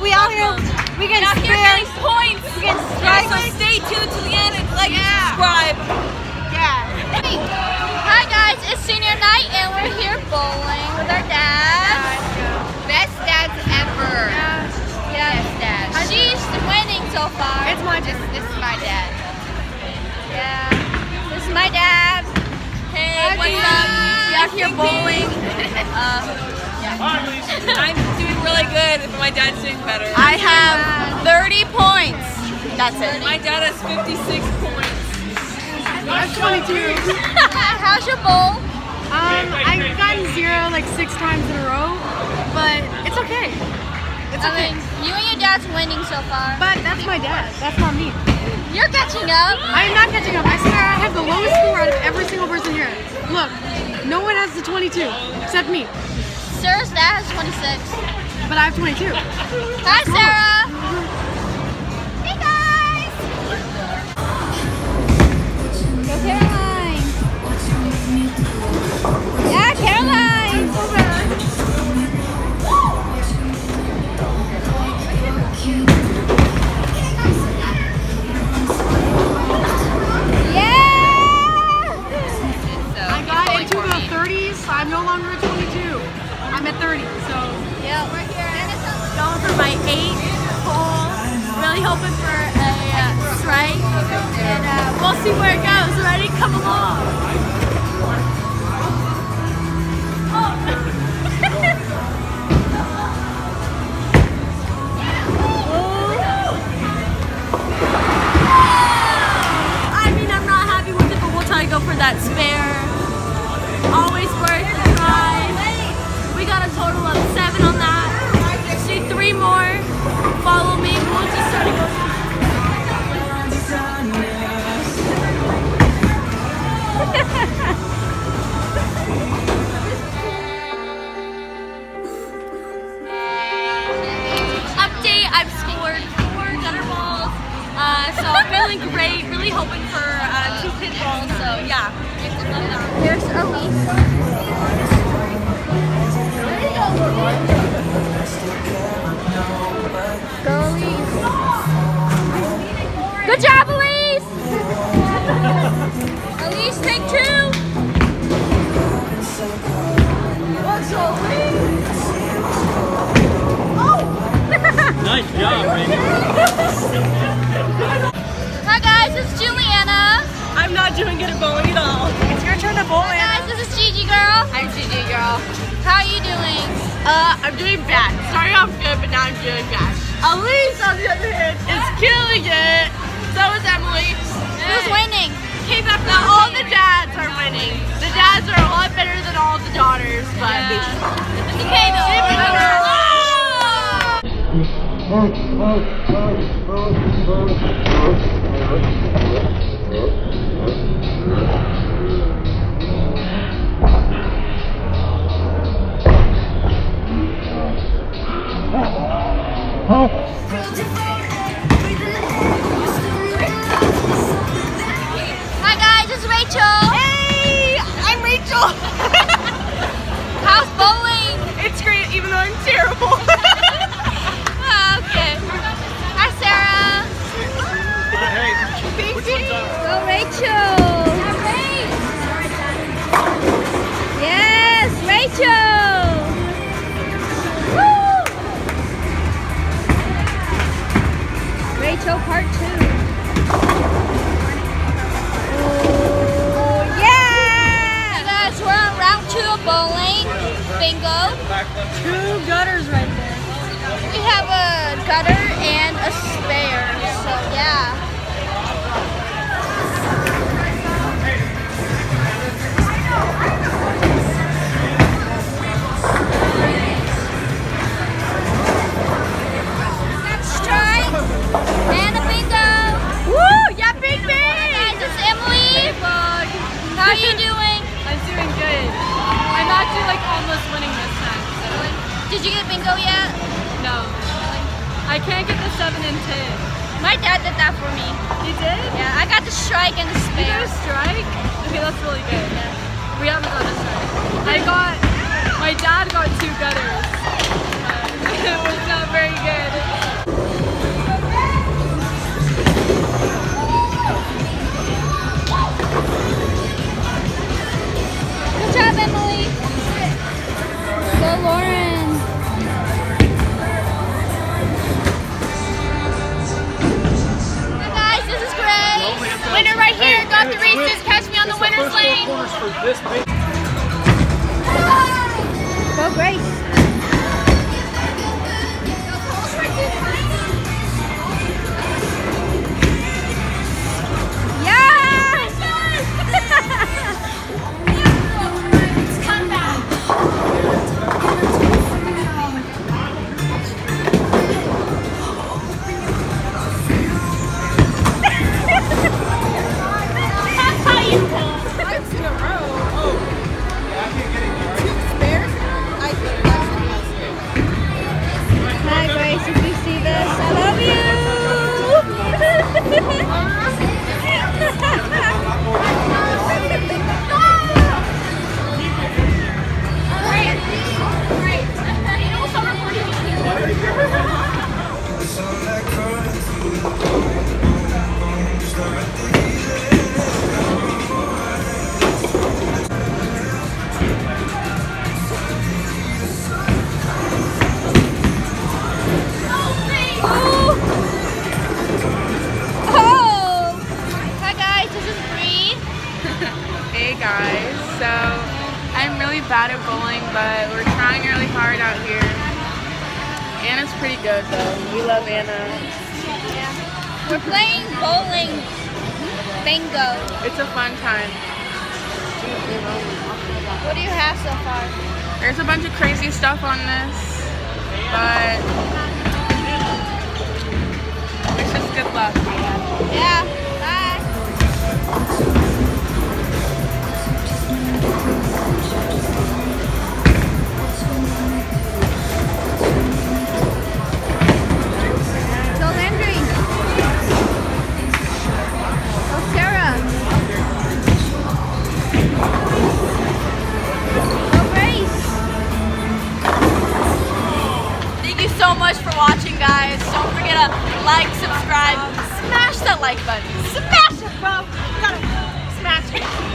we out here, we get Out here getting points. We get Yeah, so strikes. stay tuned to the end and like and Yeah. subscribe. Yeah. Hi guys, it's senior night and we're here bowling with our dad. Best dads ever. Yeah. Best dads. She's winning so far. It's my this, this is my dad. Yeah. This is my dad. Hey, what's up? We out here bowling. Yeah. Um, I'm doing really good, but my dad's doing better. I have 30 points. That's it. My dad has 56 points. I have 22. How's your bowl? Um, I've gotten zero like six times in a row, but it's okay. It's I okay. mean, you and your dad's winning so far. But that's my dad. That's not me. You're catching up. I'm not catching up. I swear I have the lowest score out of every single person here. Look, no one has the 22 except me, Sarah's dad has 26. but I have 22. Hi, Sarah. Hey, guys. Go, Caroline. Yeah, Caroline. Yeah. I got into the 30s. I'm no longer 22. I'm at 30. So Yeah, we're here. Going for my eighth hole. Really hoping for a uh, strike. And uh, we'll see where it goes. Ready? Come along. Nice job, Reagan. Hi guys, it's Juliana. I'm not doing good at bowling at all. It's your turn to bowl, Hi guys, this is Gigi girl. I'm Gigi girl. How are you doing? Uh, I'm doing bad. Starting off good, but now I'm doing bad. Elise, on the other hand, is killing it. So is Emily. Who's winning? Keep up now. All the dads are winning. The dads are a Hi Rachel. Woo! Rachel part two. Oh, yeah! Hey guys, we're on round two of bowling. Bingo. two gutters right there. We have a gutter and a spare, Did you get bingo yet? no, I can't get the seven and ten. My dad did that for me. He did? Yeah, I got the strike and the You got spare. a strike? Okay, that's really good. Yeah. We haven't got a strike. I got, my dad first four corners for this big. Anna's pretty good though. We love Anna. Yeah. We're playing bowling bingo. It's a fun time. What do you have so far? There's a bunch of crazy stuff on this, but it's just good luck. Yeah. Bye. so much for watching, guys. Don't forget to like, subscribe, smash that like button. Smash it, bro. Gotta smash it.